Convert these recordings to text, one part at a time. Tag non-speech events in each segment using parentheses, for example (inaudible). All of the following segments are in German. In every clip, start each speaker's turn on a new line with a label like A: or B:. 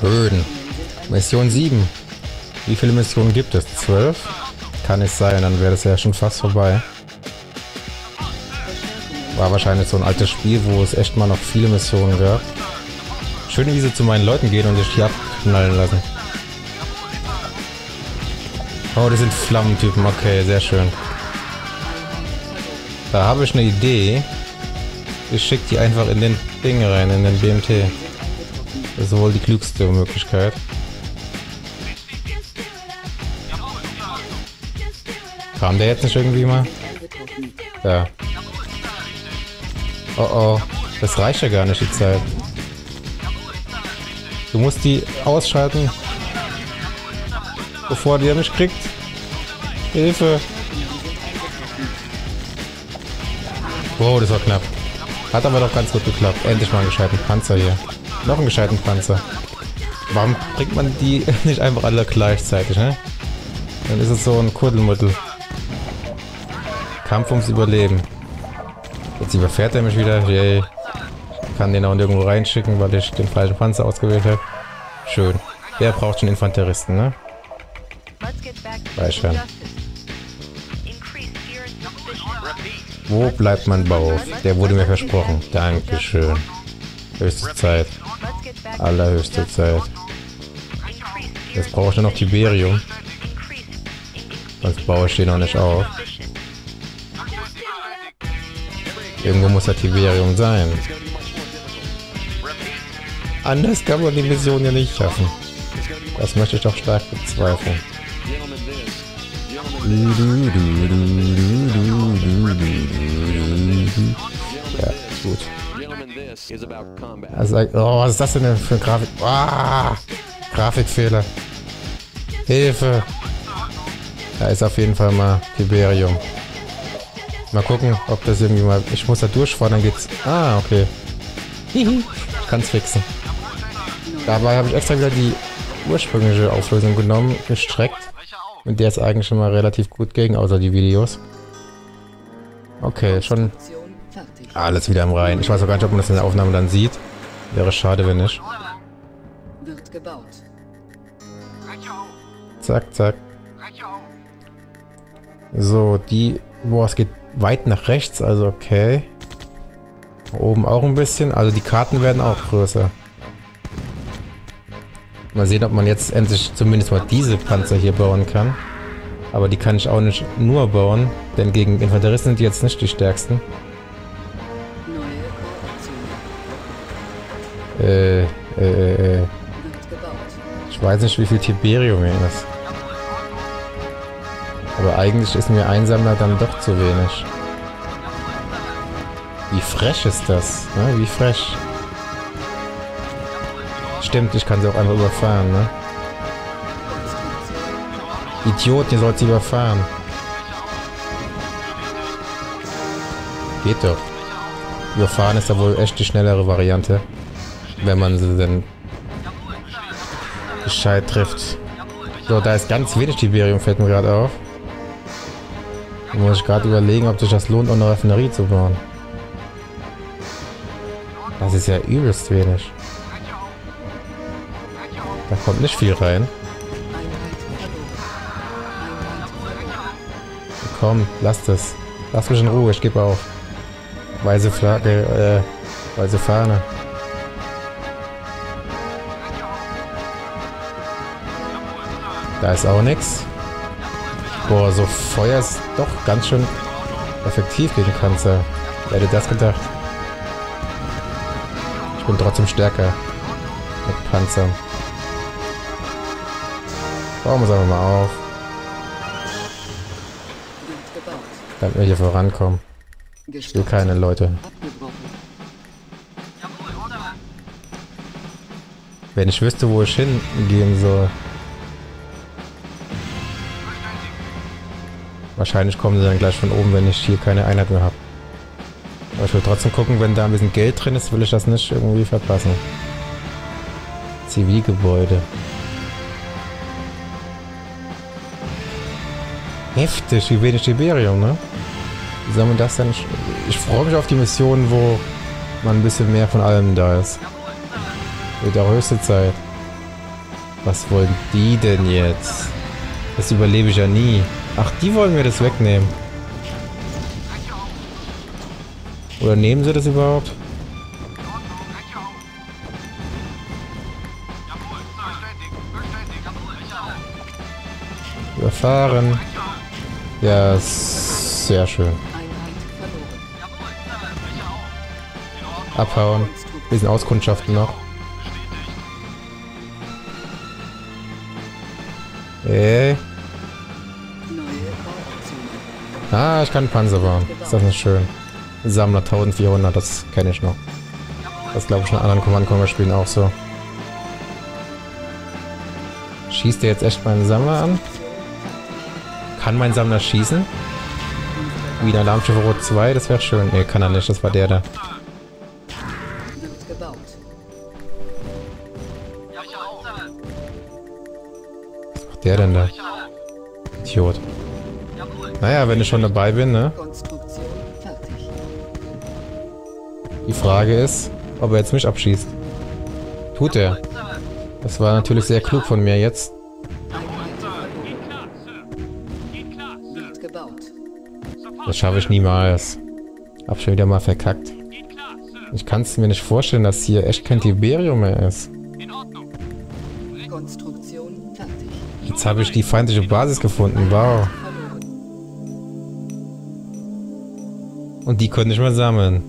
A: Schön. Mission 7. Wie viele Missionen gibt es? 12? Kann es sein, dann wäre das ja schon fast vorbei. War wahrscheinlich so ein altes Spiel, wo es echt mal noch viele Missionen gab. Schön, wie sie zu meinen Leuten gehen und sich hier abknallen lassen. Oh, das sind Flammentypen. Okay, sehr schön. Da habe ich eine Idee. Ich schicke die einfach in den Ding rein, in den BMT. Ist wohl die klügste Möglichkeit. Kam der jetzt nicht irgendwie mal? Ja. Oh oh. Das reicht ja gar nicht die Zeit. Du musst die ausschalten. Bevor der mich kriegt. Hilfe. Wow, das war knapp. Hat aber doch ganz gut geklappt. Endlich mal einen gescheiten Panzer hier. Noch einen gescheiten Panzer. Warum bringt man die (laughs) nicht einfach alle gleichzeitig, ne? Dann ist es so ein Kuddelmuddel. Kampf ums Überleben. Jetzt überfährt er mich wieder. Yay. Ich kann den auch nirgendwo reinschicken, weil ich den falschen Panzer ausgewählt habe. Schön. Der braucht schon Infanteristen, ne? Weiß schon. Wo bleibt mein Bau? Der wurde mir versprochen. Dankeschön. Höchste Zeit. Allerhöchste Zeit. Jetzt brauche ich nur noch Tiberium. Sonst baue ich den noch nicht auf. Irgendwo muss der Tiberium sein. Anders kann man die Mission ja nicht schaffen. Das möchte ich doch stark bezweifeln. Also, oh, was ist das denn für eine Grafik? Ah, Grafikfehler. Hilfe. Da ist auf jeden Fall mal Tiberium. Mal gucken, ob das irgendwie mal... Ich muss da durchfahren, dann geht's... Ah, okay. Hihi, ich kann's fixen. Dabei habe ich extra wieder die ursprüngliche Auflösung genommen, gestreckt. Und der ist eigentlich schon mal relativ gut gegen, außer die Videos. Okay, schon alles wieder im Reihen. Ich weiß auch gar nicht, ob man das in der Aufnahme dann sieht. Wäre schade, wenn nicht. Zack, zack. So, die... Boah, es geht weit nach rechts, also okay. Oben auch ein bisschen. Also die Karten werden auch größer. Mal sehen, ob man jetzt endlich zumindest mal diese Panzer hier bauen kann. Aber die kann ich auch nicht nur bauen, denn gegen Infanteristen sind die jetzt nicht die stärksten. Äh, äh, äh, äh. Ich weiß nicht, wie viel Tiberium hier ist. Aber eigentlich ist mir Einsammler dann doch zu wenig. Wie frech ist das? Ne? Wie frech. Stimmt, ich kann sie auch einfach überfahren, ne? Idiot, ihr sollt sie überfahren. Geht doch. Überfahren ist ja wohl echt die schnellere Variante. Wenn man sie denn gescheit trifft. So, da ist ganz wenig Tiberium, fällt mir gerade auf. Da muss ich gerade überlegen, ob sich das lohnt, um eine Raffinerie zu bauen. Das ist ja übelst wenig. Da kommt nicht viel rein. Komm, lasst es. Lass mich in Ruhe, ich gebe auf. Weiße Flagge, äh, weiße Fahne. Da ist auch nichts. Boah, so Feuer ist doch ganz schön effektiv gegen Panzer. Wer hätte das gedacht? Ich bin trotzdem stärker mit Panzern. Bauen wir es einfach mal auf. Damit wir hier vorankommen. Ich will keine Leute. Wenn ich wüsste, wo ich hingehen soll. Wahrscheinlich kommen sie dann gleich von oben, wenn ich hier keine Einheit mehr habe. Aber ich will trotzdem gucken, wenn da ein bisschen Geld drin ist, will ich das nicht irgendwie verpassen. Zivilgebäude. Heftig, wie wenig Tiberium, ne? Wie soll man das denn... Ich freue mich auf die Mission, wo man ein bisschen mehr von allem da ist. Wird der höchste Zeit. Was wollen die denn jetzt? Das überlebe ich ja nie. Ach, die wollen mir das wegnehmen. Oder nehmen sie das überhaupt? Überfahren. Ja, sehr schön. Abhauen. Bisschen Auskundschaften noch. Ey. Ah, ich kann Panzer bauen. Ist das nicht schön. Sammler 1400, das kenne ich noch. Das glaube ich in anderen Command Conquer Spielen auch so. Schießt der jetzt echt meinen Sammler an? Kann mein Sammler schießen? Wie der Alarmschiff Rot 2, das wäre schön. Ne, kann er nicht, das war der da. Was macht der denn da? Wenn ich schon dabei bin, ne? Die Frage ist, ob er jetzt mich abschießt. Tut er. Das war natürlich sehr klug von mir jetzt. Das schaffe ich niemals. Hab schon wieder mal verkackt. Ich kann es mir nicht vorstellen, dass hier echt kein Tiberium mehr ist. Jetzt habe ich die feindliche Basis gefunden. Wow. Und die konnte ich mal sammeln.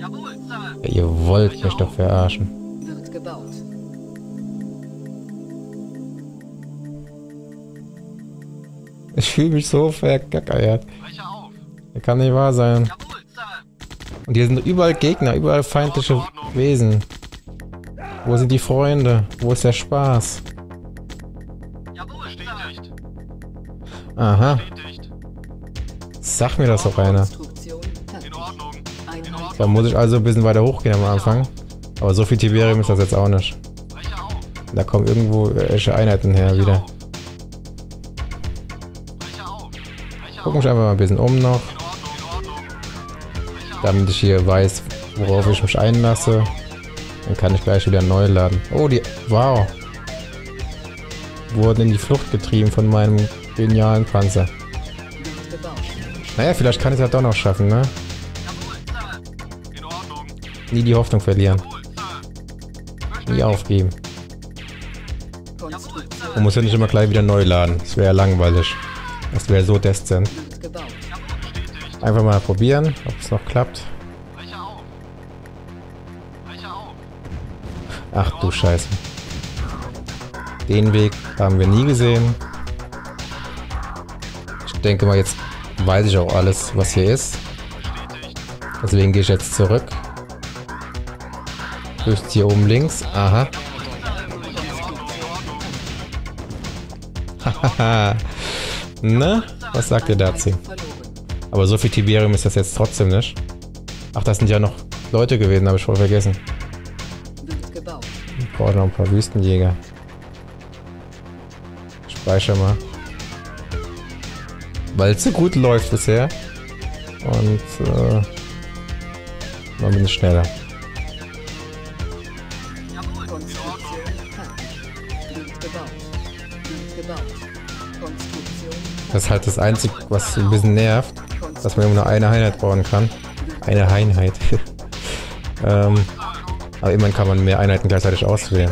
A: Ja, ihr wollt mich doch verarschen. Ich fühle mich so vergackeiert. Das kann nicht wahr sein. Und hier sind überall Gegner, überall feindliche Wesen. Wo sind die Freunde? Wo ist der Spaß? Aha. Sag mir das doch einer. Da muss ich also ein bisschen weiter hochgehen am Anfang. Aber so viel Tiberium ist das jetzt auch nicht. Da kommen irgendwo welche Einheiten her wieder. Gucken mich einfach mal ein bisschen um noch. Damit ich hier weiß, worauf ich mich einlasse. Dann kann ich gleich wieder neu laden. Oh, die... Wow. Wurden in die Flucht getrieben von meinem genialen Panzer. Naja, vielleicht kann ich halt doch noch schaffen, ne? Nie die Hoffnung verlieren. Nie aufgeben. Man muss ja nicht immer gleich wieder neu laden. Das wäre ja langweilig. Das wäre so descent. Einfach mal probieren, ob es noch klappt. Ach du Scheiße. Den Weg haben wir nie gesehen. Ich denke mal, jetzt weiß ich auch alles, was hier ist. Deswegen gehe ich jetzt zurück. Durch hier oben links. Aha. (laughs) Ne? Was sagt ihr dazu? Aber so viel Tiberium ist das jetzt trotzdem nicht. Ach, das sind ja noch Leute gewesen, habe ich voll vergessen. Ich brauche noch ein paar Wüstenjäger. Speicher mal. Weil es so gut läuft bisher. Und äh, dann bin ich schneller. Das ist halt das Einzige, was ein bisschen nervt dass man immer nur eine Einheit bauen kann. Eine Einheit. (laughs) ähm, aber immerhin kann man mehr Einheiten gleichzeitig auswählen.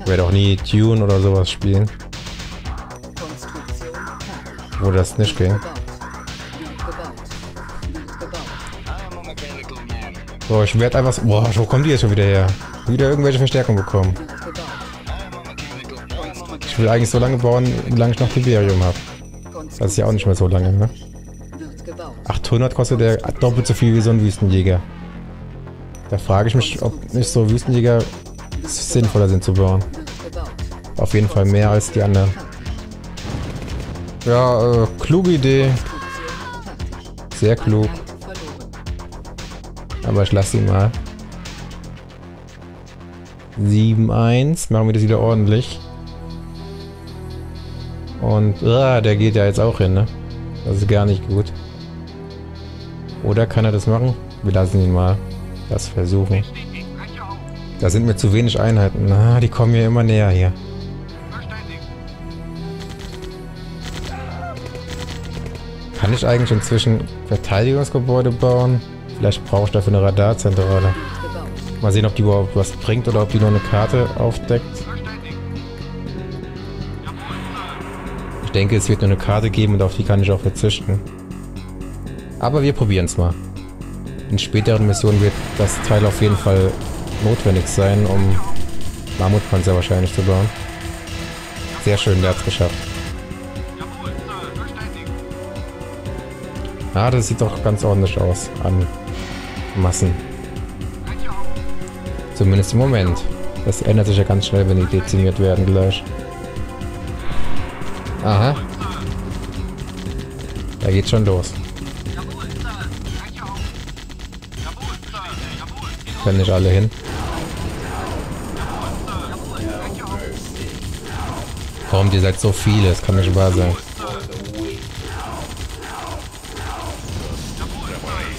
A: Ich werde auch nie Tune oder sowas spielen. Wo das nicht ging. So, ich werde einfach... Boah, wo kommen die jetzt schon wieder her? Wieder irgendwelche Verstärkung bekommen. Ich will eigentlich so lange bauen, wie lange ich noch Tiberium habe. Das ist ja auch nicht mehr so lange, ne? 800 kostet der doppelt so viel wie so ein Wüstenjäger. Da frage ich mich, ob nicht so Wüstenjäger sinnvoller sind zu bauen. Auf jeden Fall mehr als die anderen. Ja, äh, kluge Idee. Sehr klug. Aber ich lasse ihn mal. 7-1. Machen wir das wieder ordentlich. Und uh, der geht ja jetzt auch hin, ne? Das ist gar nicht gut. Oder kann er das machen? Wir lassen ihn mal das versuchen. Da sind mir zu wenig Einheiten. Na, die kommen mir immer näher hier. Kann ich eigentlich inzwischen Verteidigungsgebäude bauen? Vielleicht brauche ich dafür eine Radarzentrale. Mal sehen, ob die überhaupt was bringt oder ob die nur eine Karte aufdeckt. Denke, es wird nur eine Karte geben und auf die kann ich auch verzichten. Aber wir probieren es mal. In späteren Missionen wird das Teil auf jeden Fall notwendig sein, um Mammutpanzer wahrscheinlich zu bauen. Sehr schön, der hat es geschafft. Ah, das sieht doch ganz ordentlich aus an Massen. Zumindest im Moment. Das ändert sich ja ganz schnell, wenn die dezimiert werden gleich. Aha. Da geht schon los. Können nicht alle hin. Warum, ihr seid so viele? Das kann nicht wahr sein.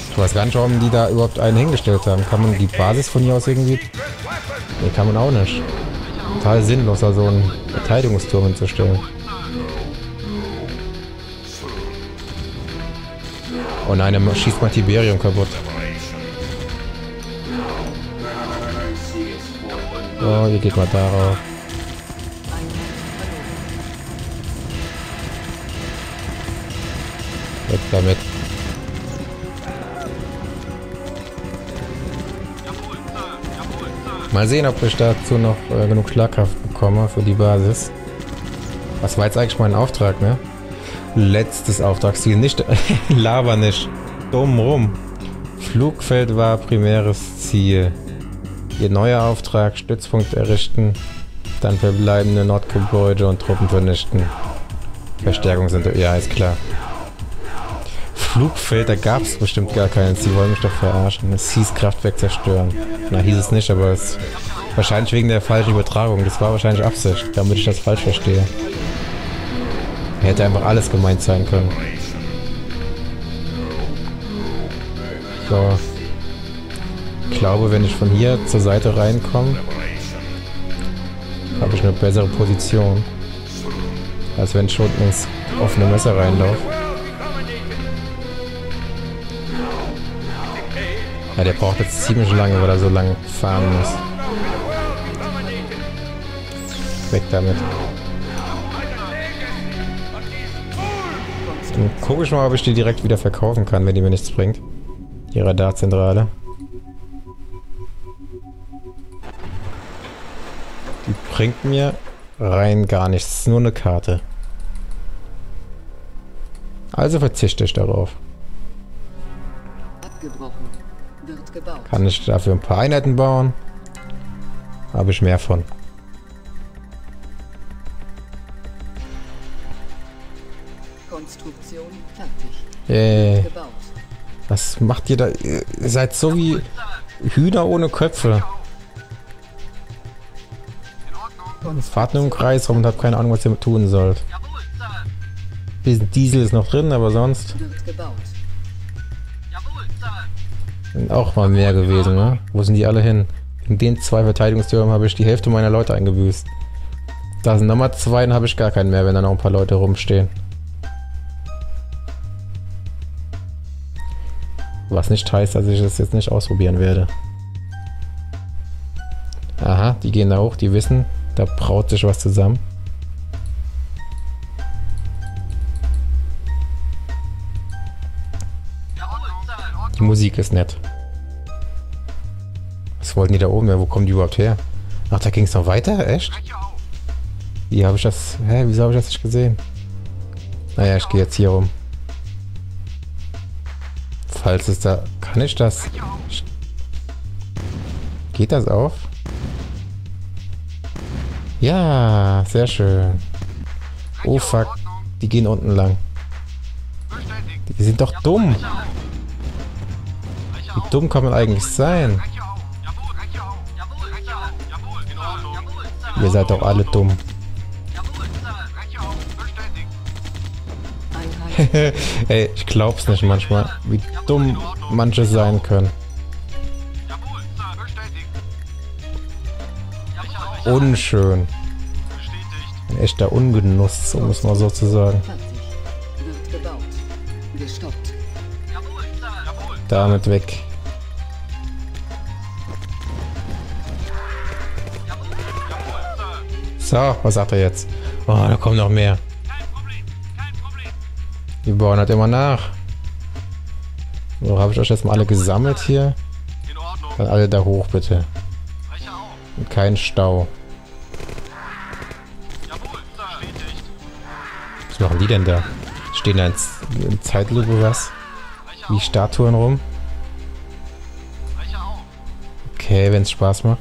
A: Ich weiß gar nicht, warum die da überhaupt einen hingestellt haben. Kann man die Basis von hier aus irgendwie... Nee, kann man auch nicht. Total sinnlos, da so einen Verteidigungsturm hinzustellen. Oh nein, er schießt mal Tiberium kaputt. So, ihr geht mal darauf. Weg damit. Mal sehen, ob ich dazu noch äh, genug Schlagkraft bekomme für die Basis. Was war jetzt eigentlich mein Auftrag, ne? Letztes Auftragsziel. Nicht (laughs) Lava nicht. Dumm rum. Flugfeld war primäres Ziel. Ihr neuer Auftrag, Stützpunkt errichten, dann verbleibende Nordgebäude und Truppen vernichten. Verstärkung sind... Ja, ist klar. Flugfeld, da gab es bestimmt gar keinen. Sie wollen mich doch verarschen. Es hieß Kraftwerk zerstören. Na, hieß es nicht, aber es... Wahrscheinlich wegen der falschen Übertragung. Das war wahrscheinlich Absicht, damit ich das falsch verstehe. Hätte einfach alles gemeint sein können. So. Ich glaube, wenn ich von hier zur Seite reinkomme, habe ich eine bessere Position. Als wenn ich schon ins offene Messer reinlaufe. Ja, der braucht jetzt ziemlich lange, weil er so lang fahren muss. Weg damit. Dann gucke ich mal, ob ich die direkt wieder verkaufen kann, wenn die mir nichts bringt. Die Radarzentrale. Die bringt mir rein gar nichts. Nur eine Karte. Also verzichte ich darauf. Kann ich dafür ein paar Einheiten bauen? Habe ich mehr von. Fertig. Yay. Was macht ihr da? Ihr seid so wie Hühner ohne Köpfe. Fahrt nur im Kreis rum und habt keine Ahnung, was ihr tun sollt. Bisschen Diesel ist noch drin, aber sonst... Sind auch mal mehr gewesen, ne? Wo sind die alle hin? In den zwei Verteidigungstürmen habe ich die Hälfte meiner Leute eingebüßt. Da sind nochmal zwei, dann habe ich gar keinen mehr, wenn da noch ein paar Leute rumstehen. Was nicht heißt, dass ich das jetzt nicht ausprobieren werde. Aha, die gehen da hoch, die wissen, da braut sich was zusammen. Die Musik ist nett. Was wollten die da oben? Wo kommen die überhaupt her? Ach, da ging es noch weiter? Echt? Wie habe ich das... Hä, wieso habe ich das nicht gesehen? Naja, ich gehe jetzt hier rum. Falls es da... Kann ich das... Geht das auf? Ja, sehr schön. Oh fuck, die gehen unten lang. Die sind doch dumm. Wie dumm kann man eigentlich sein? Ihr seid doch alle dumm. (laughs) Ey, ich glaub's nicht manchmal, wie dumm manche sein können. unschön. Ein echter Ungenuss, um es mal so zu sagen. Damit weg. So, was sagt er jetzt? Oh, da kommen noch mehr. Die bauen halt immer nach. So, habe ich euch jetzt mal alle gesammelt hier? Dann alle da hoch, bitte. Und kein Stau. Was machen die denn da? Stehen da in, Zeitlupe was? Wie Statuen rum? Okay, wenn es Spaß macht.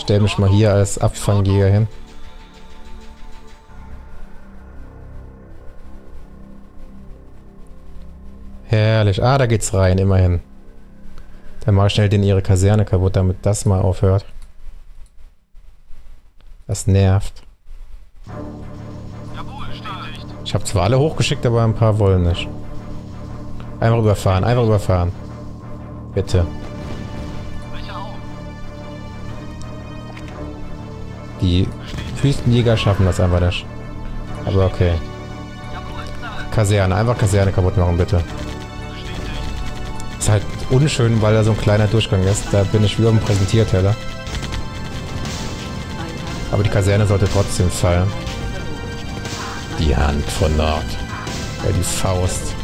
A: Stell mich mal hier als Abfangjäger hin. Herrlich. Ah, da geht's rein, immerhin. Dann mach ich schnell den ihre Kaserne kaputt, damit das mal aufhört. Das nervt. Ich habe zwar alle hochgeschickt, aber ein paar wollen nicht. Einfach überfahren, einfach überfahren. Bitte. Die Wüstenjäger schaffen das einfach nicht. Aber okay. Kaserne, einfach Kaserne kaputt machen, bitte. Ist halt unschön, weil da so ein kleiner Durchgang ist. Da bin ich wie auf dem Präsentierteller. Aber die Kaserne sollte trotzdem fallen. Die Hand von Nord. Ja, die Faust.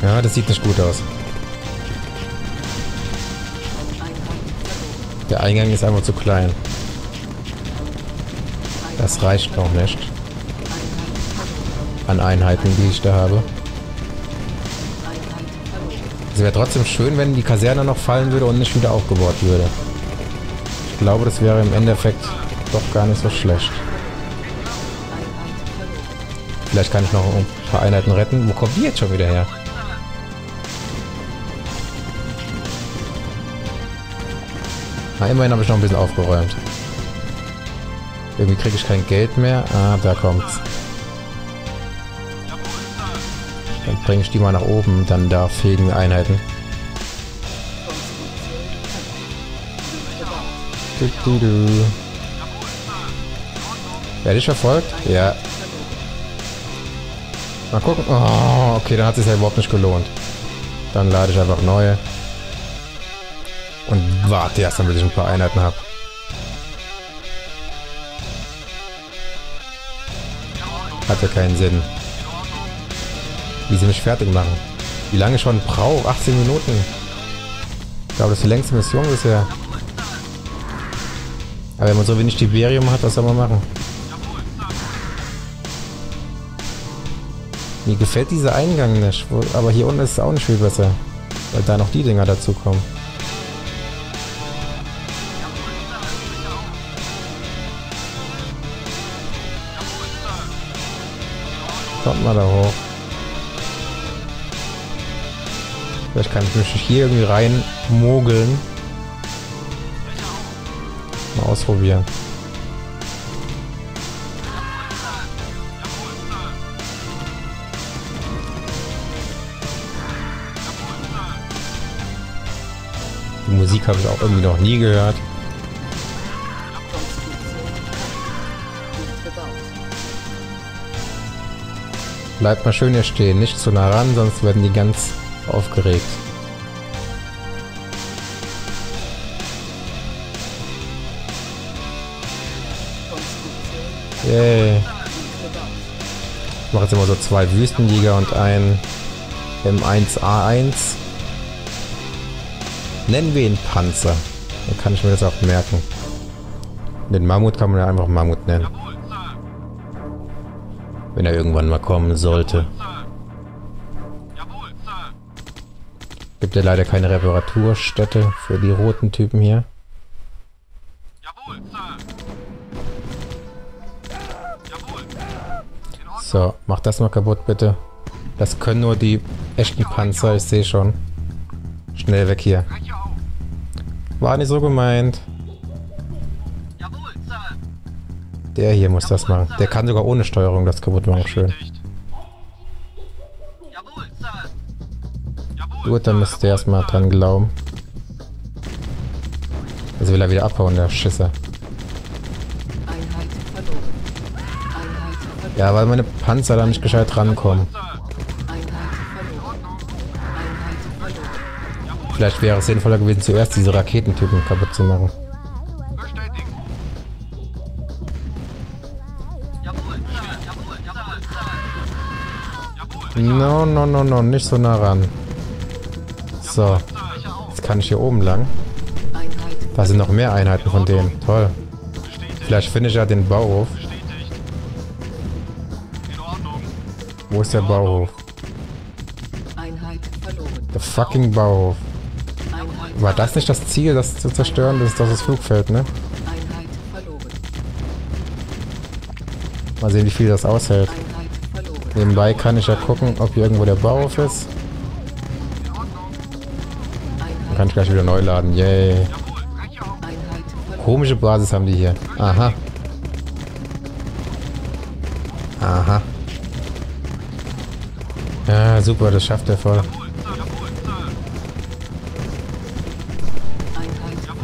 A: Ja, das sieht nicht gut aus. Der Eingang ist einfach zu klein. Das reicht noch nicht. An Einheiten, die ich da habe. Es wäre trotzdem schön, wenn die Kaserne noch fallen würde und nicht wieder aufgebaut würde. Ich glaube, das wäre im Endeffekt doch gar nicht so schlecht. Vielleicht kann ich noch ein paar Einheiten retten. Wo kommt die jetzt schon wieder her? Na, immerhin habe ich noch ein bisschen aufgeräumt. Irgendwie kriege ich kein Geld mehr. Ah, da kommt's. Bringe ich die mal nach oben. Dann da mir Einheiten. Du, du, du. Werde ich verfolgt? Ja. Mal gucken. Oh, okay, dann hat es sich ja überhaupt nicht gelohnt. Dann lade ich einfach neue. Und warte erst, damit ich ein paar Einheiten habe. Hat ja keinen Sinn. Wie sie mich fertig machen. Wie lange schon braucht? 18 Minuten. Ich glaube, das ist die längste Mission bisher. Aber wenn man so wenig Tiberium hat, was soll man machen? Mir gefällt dieser Eingang nicht. Aber hier unten ist es auch nicht viel besser. Weil da noch die Dinger dazukommen. Kommt mal da hoch. Vielleicht kann ich mich hier irgendwie rein mogeln. Mal ausprobieren. Die Musik habe ich auch irgendwie noch nie gehört. Bleibt mal schön hier stehen, nicht zu nah ran, sonst werden die ganz aufgeregt. Yay. Ich mache jetzt immer so zwei Wüstenjäger und ein M1A1. Nennen wir ihn Panzer. Dann kann ich mir das auch merken. Den Mammut kann man ja einfach Mammut nennen. Wenn er irgendwann mal kommen sollte. Gibt ja leider keine Reparaturstätte für die roten Typen hier. So, mach das mal kaputt, bitte. Das können nur die echten Panzer, ich sehe schon. Schnell weg hier. War nicht so gemeint. Der hier muss das machen. Der kann sogar ohne Steuerung das kaputt machen. Schön. Gut, dann müsst ihr erstmal dran glauben. Also will er wieder abhauen, der Schisser. Ja, weil meine Panzer da nicht gescheit rankommen. Vielleicht wäre es sinnvoller gewesen, zuerst diese Raketentypen kaputt zu machen. No, no, no, no, nicht so nah ran. So, jetzt kann ich hier oben lang. Da sind noch mehr Einheiten von denen. Toll. Vielleicht finde ich ja den Bauhof. Wo ist der Bauhof? Der fucking Bauhof. War das nicht das Ziel, das zu zerstören? Das ist das Flugfeld, ne? Mal sehen, wie viel das aushält. Nebenbei kann ich ja gucken, ob hier irgendwo der Bauhof ist. Dann kann ich gleich wieder neu laden. Yay. Komische Basis haben die hier. Aha. Aha. Ja, super, das schafft er voll.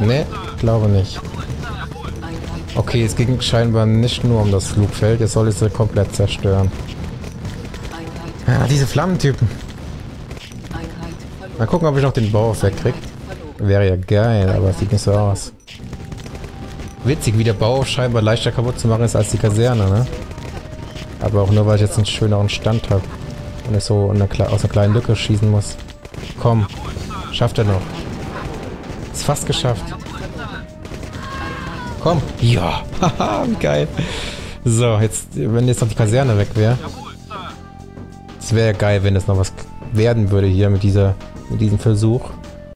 A: Ne, glaube nicht. Okay, es ging scheinbar nicht nur um das Flugfeld, jetzt soll es komplett zerstören. Ah, diese Flammentypen. Mal gucken, ob ich noch den Bauhof wegkrieg.
B: Verloren.
A: Wäre ja geil, aber sieht nicht so aus. Witzig, wie der Bauhof scheinbar leichter kaputt zu machen ist als die Kaserne, ne? Aber auch nur, weil ich jetzt einen schöneren Stand habe. Und ich so Kle- aus einer kleinen Lücke schießen muss. Komm, schafft er noch. Ist fast geschafft. Komm. Ja, haha, (laughs) geil. So, jetzt, wenn jetzt noch die Kaserne weg wäre. Es wäre geil, wenn es noch was werden würde hier mit dieser, mit diesem Versuch.